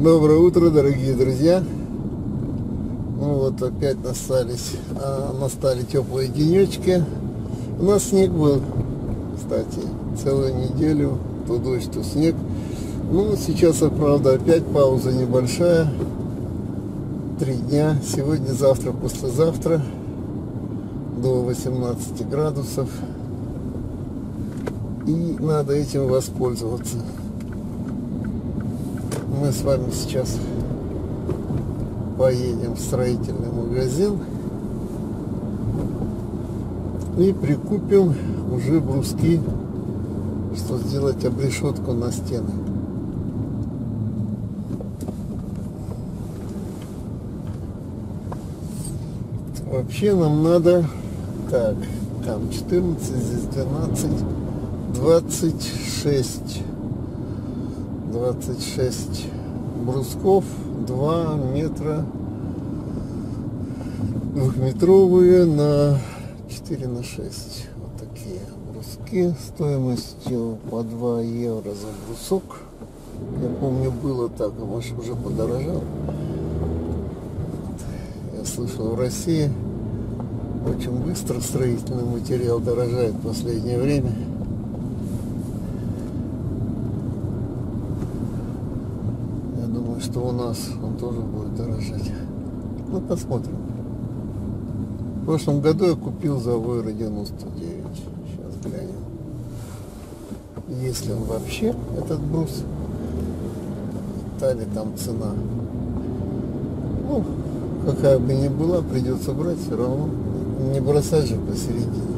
Доброе утро, дорогие друзья. Ну вот опять настались, а, настали теплые денечки. У нас снег был, кстати, целую неделю. То дождь, то снег. Ну, сейчас, правда, опять пауза небольшая. Три дня. Сегодня, завтра, послезавтра. До 18 градусов. И надо этим воспользоваться мы с вами сейчас поедем в строительный магазин и прикупим уже бруски, что сделать обрешетку на стены. Вообще нам надо, так, там 14, здесь 12, 26 26 брусков, 2 метра двухметровые на 4 на 6. Вот такие бруски стоимостью по 2 евро за брусок. Я помню, было так, а может уже подорожал. Я слышал, в России очень быстро строительный материал дорожает в последнее время. Что у нас он тоже будет дорожать. Ну, посмотрим. В прошлом году я купил за Войра 99. Сейчас глянем. Есть ли он вообще, этот брус. Та ли там цена. Ну, какая бы ни была, придется брать все равно. Не бросать же посередине.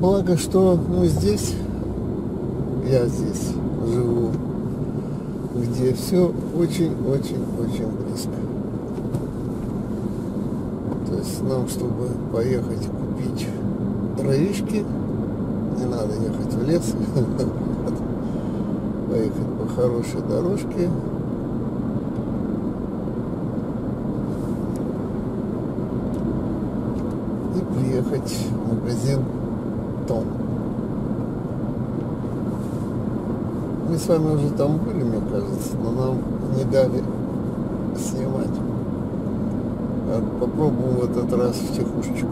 Благо, что ну, здесь я здесь живу, где все очень-очень-очень близко. То есть нам, чтобы поехать купить травишки, не надо ехать в лес, поехать по хорошей дорожке. Приехать в магазин Том. Мы с вами уже там были, мне кажется, но нам не дали снимать. А попробуем в этот раз в тихушечку.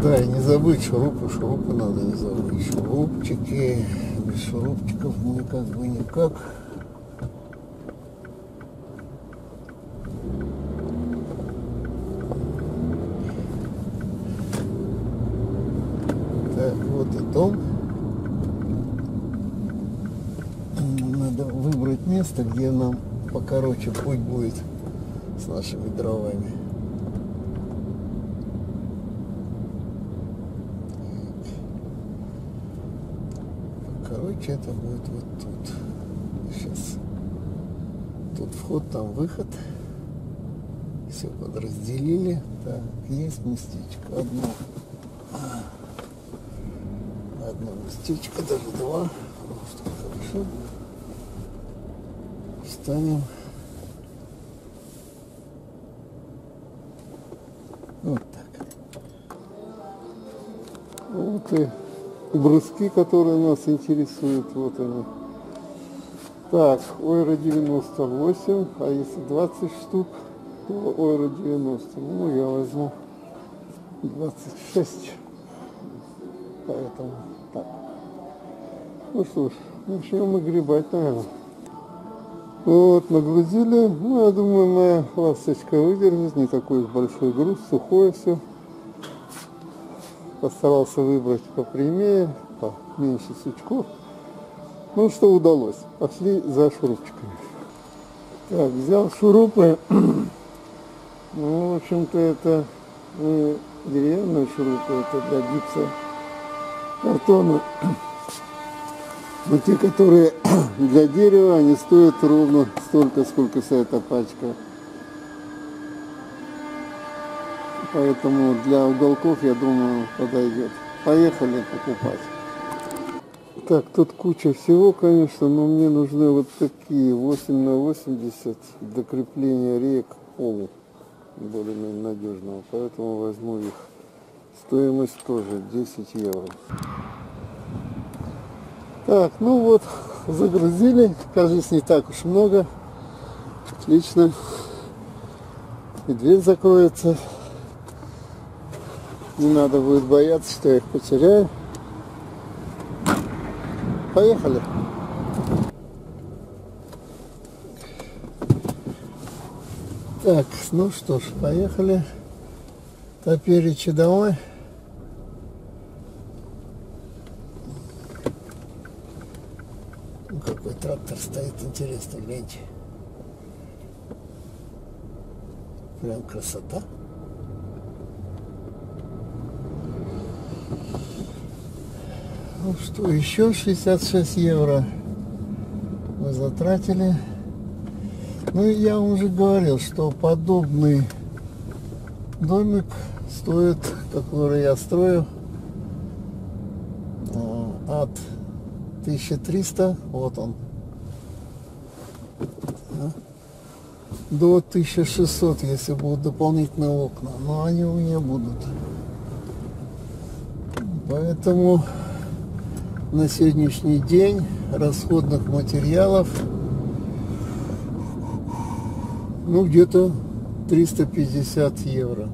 Да, и не забыть шурупы, шурупы надо не забыть. Шурупчики, без шурупчиков никак бы никак. Дом. Надо выбрать место, где нам покороче путь будет с нашими дровами. Короче, это будет вот тут. Сейчас. Тут вход, там выход. Все подразделили. Так, есть местечко одно одно местечко, даже два. Что хорошо. Встанем. Вот так. Вот и бруски, которые нас интересуют. Вот они. Так, ойра 98, а если 20 штук, то ойра 90. Ну, я возьму 26. Поэтому так. Ну что ж, начнем гребать, наверное. Вот, нагрузили. Ну, я думаю, моя ласточка выдержит. Не такой большой груз, сухое все. Постарался выбрать попрямее, поменьше сучков. Ну, что удалось. Пошли за шурупчиками. Так, взял шурупы. Ну, в общем-то, это не деревянные шурупы, это для гипса картона. Но те, которые для дерева, они стоят ровно столько, сколько вся эта пачка. Поэтому для уголков, я думаю, подойдет. Поехали покупать. Так, тут куча всего, конечно, но мне нужны вот такие 8 на 80 для крепления рек полу более-менее надежного. Поэтому возьму их Стоимость тоже 10 евро. Так, ну вот, загрузили. Кажется, не так уж много. Отлично. И дверь закроется. Не надо будет бояться, что я их потеряю. Поехали. Так, ну что ж, поехали. Топеречи домой. Ну, какой трактор стоит, интересно, гляньте. Прям красота. Ну что, еще 66 евро мы затратили. Ну, я вам уже говорил, что подобный домик стоит, который я строю, э, от 1300, вот он, до 1600, если будут дополнительные окна, но они у меня будут. Поэтому на сегодняшний день расходных материалов ну где-то 350 евро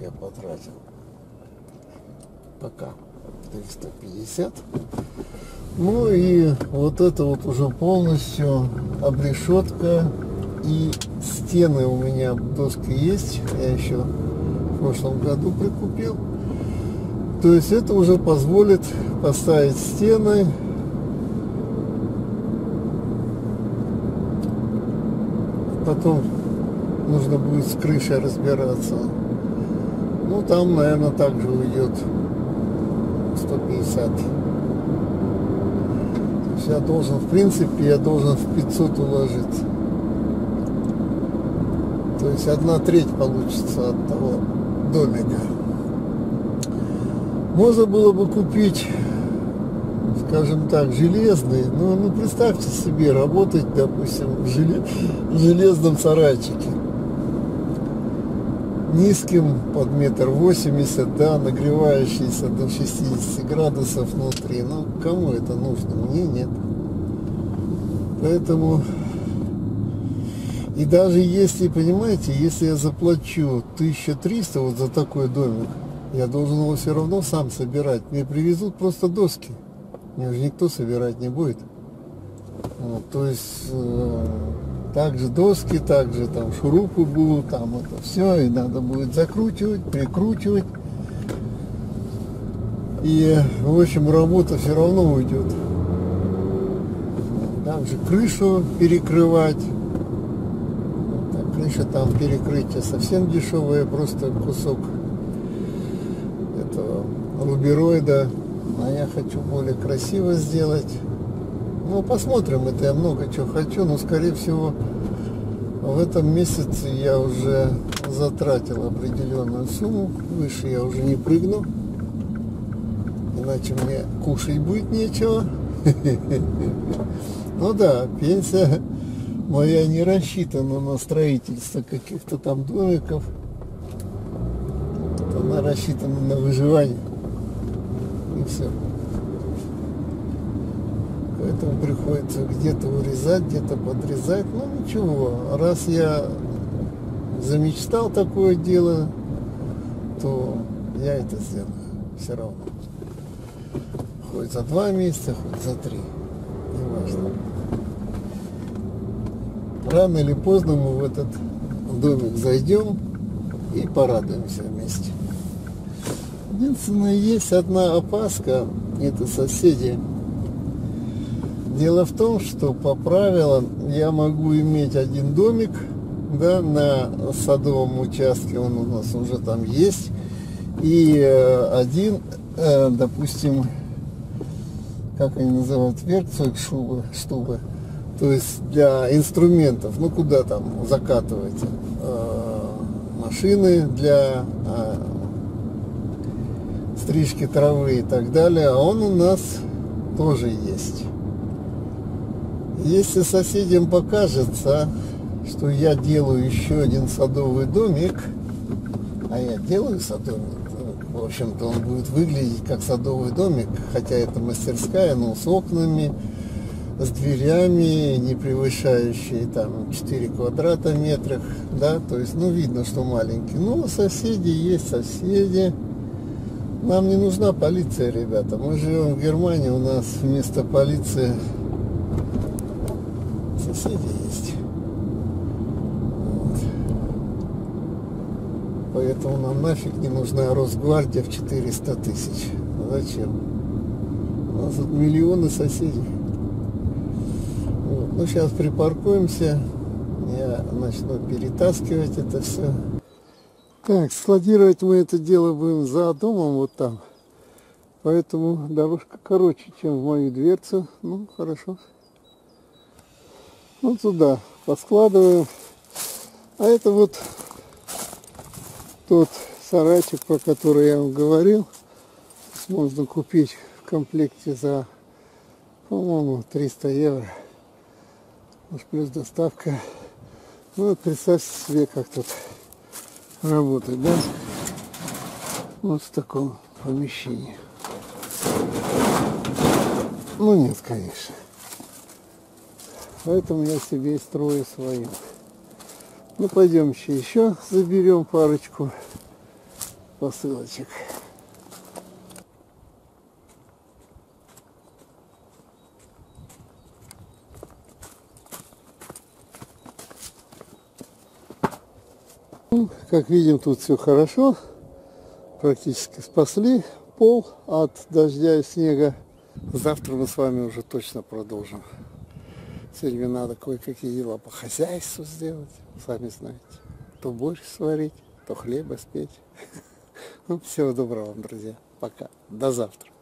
я потратил пока 350 ну и вот это вот уже полностью обрешетка. И стены у меня доски есть. Я еще в прошлом году прикупил. То есть это уже позволит поставить стены. Потом нужно будет с крышей разбираться. Ну, там, наверное, также уйдет 150. То есть я должен, в принципе, я должен в 500 уложиться. То есть одна треть получится от того домика. Можно было бы купить скажем так, железный. Ну, ну представьте себе, работать, допустим, в, желе, в железном сарайчике. Низким под метр восемьдесят, да, нагревающийся до 60 градусов внутри. Ну, кому это нужно? Мне нет. Поэтому и даже если, понимаете, если я заплачу 1300 вот за такой домик, я должен его все равно сам собирать. Мне привезут просто доски. Мне уже никто собирать не будет. Вот, то есть э, также доски, также там шурупы будут, там это все, и надо будет закручивать, прикручивать. И, в общем, работа все равно уйдет. Также крышу перекрывать. Крыша там перекрытие совсем дешевое, просто кусок этого рубероида а я хочу более красиво сделать. Ну, посмотрим, это я много чего хочу, но, скорее всего, в этом месяце я уже затратил определенную сумму, выше я уже не прыгну, иначе мне кушать будет нечего. Ну да, пенсия моя не рассчитана на строительство каких-то там домиков, она рассчитана на выживание и все. Поэтому приходится где-то урезать, где-то подрезать. Ну ничего, раз я замечтал такое дело, то я это сделаю все равно. Хоть за два месяца, хоть за три. Неважно. Рано или поздно мы в этот домик зайдем и порадуемся вместе. Единственное, есть одна опаска, это соседи. Дело в том, что по правилам я могу иметь один домик, да, на садовом участке, он у нас уже там есть, и э, один, э, допустим, как они называют, веркцойк шубы, штубы, то есть для инструментов, ну куда там закатывать, э, машины для стрижки травы и так далее, а он у нас тоже есть. Если соседям покажется, что я делаю еще один садовый домик, а я делаю садовый В общем-то, он будет выглядеть как садовый домик, хотя это мастерская, но с окнами, с дверями, не превышающие там 4 квадрата метрах, да, то есть, ну, видно, что маленький. Ну, соседи есть соседи. Нам не нужна полиция, ребята. Мы живем в Германии, у нас вместо полиции соседи есть. Поэтому нам нафиг не нужна Росгвардия в 400 тысяч. Зачем? У нас тут миллионы соседей. Ну, сейчас припаркуемся. Я начну перетаскивать это все. Так, складировать мы это дело будем за домом вот там. Поэтому дорожка короче, чем в мою дверцу. Ну, хорошо. Вот сюда поскладываем. А это вот тот сарайчик, про который я вам говорил, можно купить в комплекте за, по-моему, 300 евро. Может, плюс доставка. Ну, вот представьте себе, как тут работать, да? Вот в таком помещении. Ну, нет, конечно. Поэтому я себе и строю свою. Ну, пойдемте еще заберем парочку посылочек. Ну, как видим, тут все хорошо. Практически спасли пол от дождя и снега. Завтра мы с вами уже точно продолжим. Сегодня надо кое-какие дела по хозяйству сделать, сами знаете. То борщ сварить, то хлеба спеть. Ну, всего доброго вам, друзья. Пока. До завтра.